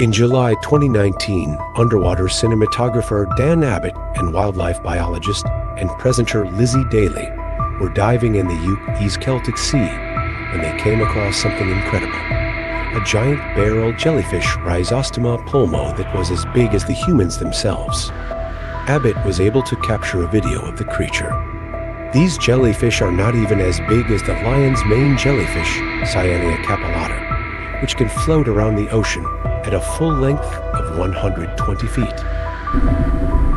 In July 2019, underwater cinematographer Dan Abbott and wildlife biologist and presenter Lizzie Daly were diving in the East Celtic Sea when they came across something incredible. A giant barrel jellyfish, Rhizostoma pulmo, that was as big as the humans themselves. Abbott was able to capture a video of the creature. These jellyfish are not even as big as the lion's mane jellyfish, Cyanea capillata, which can float around the ocean at a full length of 120 feet.